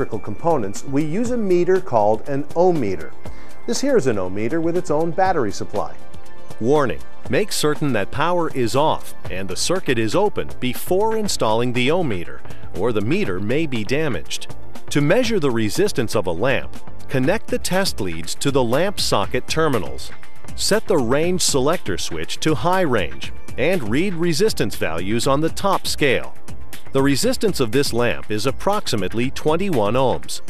electrical components, we use a meter called an ohm meter. This here is an ohm meter with its own battery supply. Warning, make certain that power is off and the circuit is open before installing the ohm meter, or the meter may be damaged. To measure the resistance of a lamp, connect the test leads to the lamp socket terminals. Set the range selector switch to high range and read resistance values on the top scale. The resistance of this lamp is approximately 21 ohms.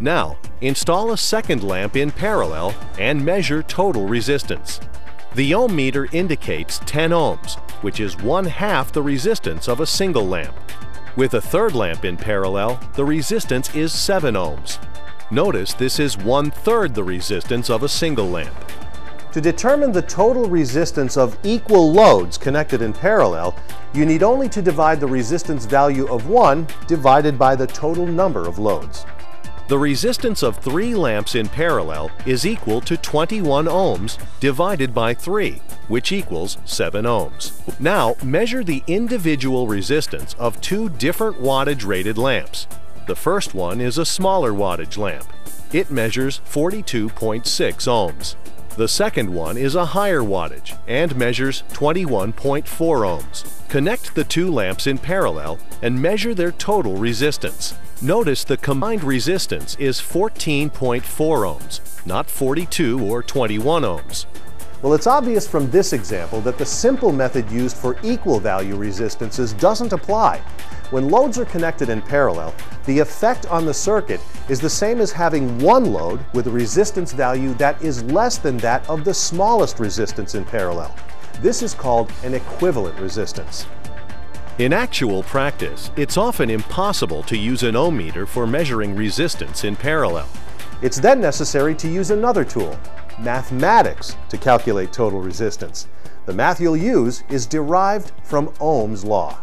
Now, install a second lamp in parallel and measure total resistance. The ohm meter indicates 10 ohms, which is one half the resistance of a single lamp. With a third lamp in parallel, the resistance is 7 ohms. Notice this is one-third the resistance of a single lamp. To determine the total resistance of equal loads connected in parallel, you need only to divide the resistance value of one divided by the total number of loads. The resistance of three lamps in parallel is equal to 21 ohms divided by 3, which equals 7 ohms. Now measure the individual resistance of two different wattage rated lamps. The first one is a smaller wattage lamp. It measures 42.6 ohms. The second one is a higher wattage and measures 21.4 ohms. Connect the two lamps in parallel and measure their total resistance. Notice the combined resistance is 14.4 ohms, not 42 or 21 ohms. Well, it's obvious from this example that the simple method used for equal value resistances doesn't apply. When loads are connected in parallel, the effect on the circuit is the same as having one load with a resistance value that is less than that of the smallest resistance in parallel. This is called an equivalent resistance. In actual practice, it's often impossible to use an ohm meter for measuring resistance in parallel. It's then necessary to use another tool, mathematics, to calculate total resistance. The math you'll use is derived from Ohm's law.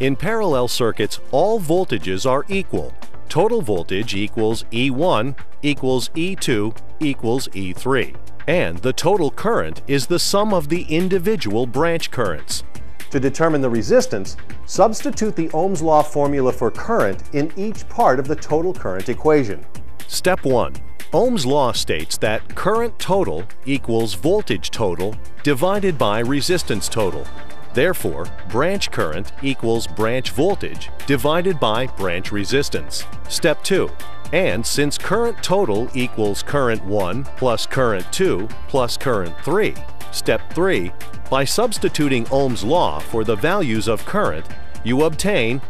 In parallel circuits, all voltages are equal. Total voltage equals E1 equals E2 equals E3. And the total current is the sum of the individual branch currents. To determine the resistance, substitute the Ohm's law formula for current in each part of the total current equation. Step 1. Ohm's law states that current total equals voltage total divided by resistance total. Therefore, branch current equals branch voltage divided by branch resistance. Step 2. And since current total equals current 1 plus current 2 plus current 3, step 3, by substituting Ohm's law for the values of current, you obtain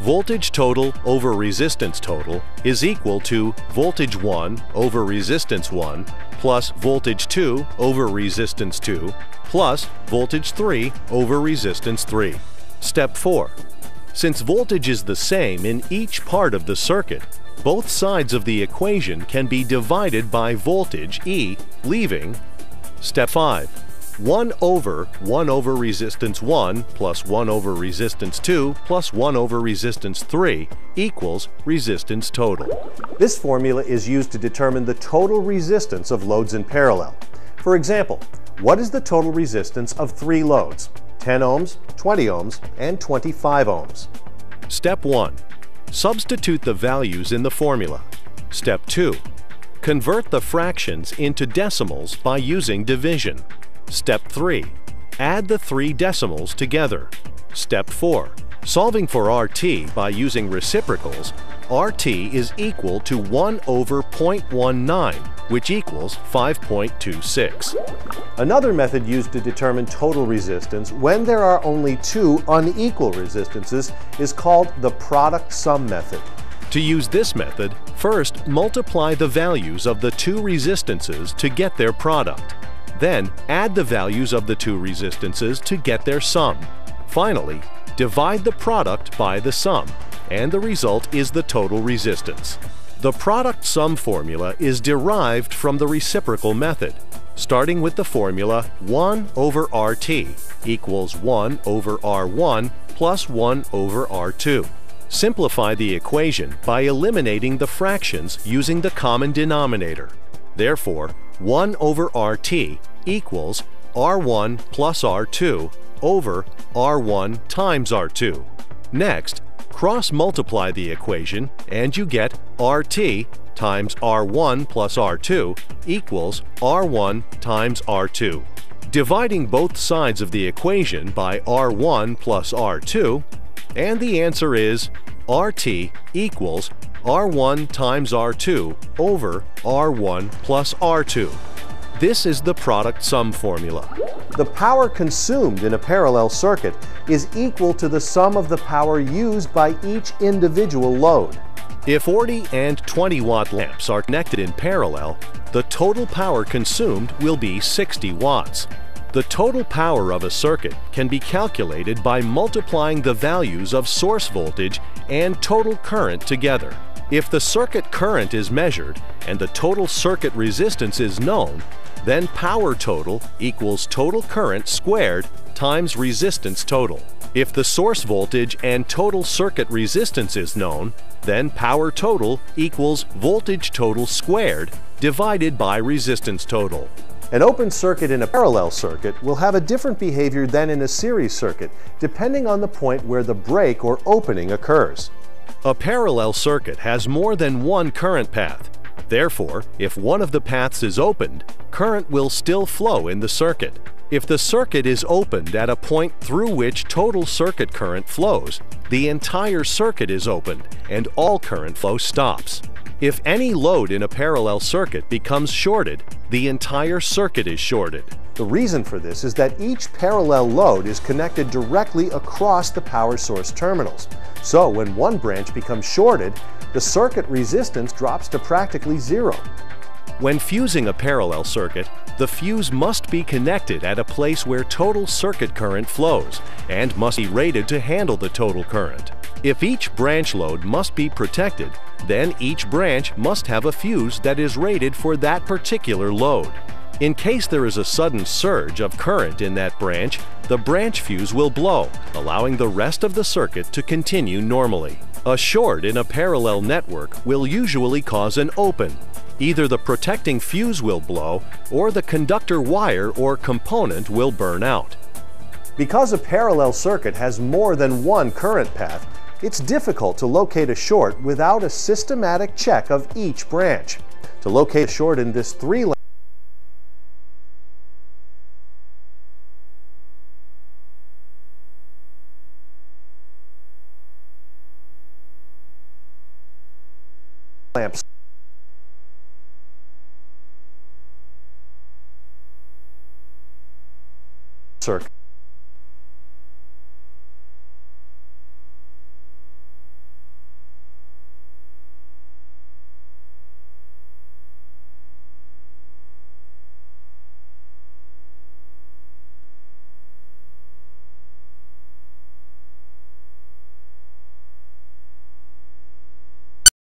voltage total over resistance total is equal to voltage 1 over resistance 1 plus voltage 2 over resistance 2 plus voltage 3 over resistance 3. Step 4. Since voltage is the same in each part of the circuit, both sides of the equation can be divided by voltage E, leaving Step 5. 1 over 1 over resistance 1 plus 1 over resistance 2 plus 1 over resistance 3 equals resistance total. This formula is used to determine the total resistance of loads in parallel. For example, what is the total resistance of three loads? 10 ohms, 20 ohms, and 25 ohms. Step 1. Substitute the values in the formula. Step 2. Convert the fractions into decimals by using division. Step 3. Add the three decimals together. Step 4. Solving for RT by using reciprocals, RT is equal to 1 over 0.19, which equals 5.26. Another method used to determine total resistance when there are only two unequal resistances is called the product sum method. To use this method, first multiply the values of the two resistances to get their product. Then add the values of the two resistances to get their sum. Finally, divide the product by the sum, and the result is the total resistance. The product sum formula is derived from the reciprocal method, starting with the formula 1 over RT equals 1 over R1 plus 1 over R2. Simplify the equation by eliminating the fractions using the common denominator. Therefore, 1 over RT equals R1 plus R2 over R1 times R2. Next, Cross-multiply the equation and you get RT times R1 plus R2 equals R1 times R2. Dividing both sides of the equation by R1 plus R2, and the answer is RT equals R1 times R2 over R1 plus R2. This is the product sum formula. The power consumed in a parallel circuit is equal to the sum of the power used by each individual load. If 40 and 20 watt lamps are connected in parallel, the total power consumed will be 60 watts. The total power of a circuit can be calculated by multiplying the values of source voltage and total current together. If the circuit current is measured and the total circuit resistance is known, then power total equals total current squared times resistance total. If the source voltage and total circuit resistance is known, then power total equals voltage total squared divided by resistance total. An open circuit in a parallel circuit will have a different behavior than in a series circuit, depending on the point where the break or opening occurs. A parallel circuit has more than one current path, Therefore, if one of the paths is opened, current will still flow in the circuit. If the circuit is opened at a point through which total circuit current flows, the entire circuit is opened and all current flow stops. If any load in a parallel circuit becomes shorted, the entire circuit is shorted. The reason for this is that each parallel load is connected directly across the power source terminals. So when one branch becomes shorted, the circuit resistance drops to practically zero. When fusing a parallel circuit, the fuse must be connected at a place where total circuit current flows and must be rated to handle the total current. If each branch load must be protected, then each branch must have a fuse that is rated for that particular load. In case there is a sudden surge of current in that branch, the branch fuse will blow, allowing the rest of the circuit to continue normally. A short in a parallel network will usually cause an open. Either the protecting fuse will blow or the conductor wire or component will burn out. Because a parallel circuit has more than one current path, it's difficult to locate a short without a systematic check of each branch. To locate a short in this three lamps.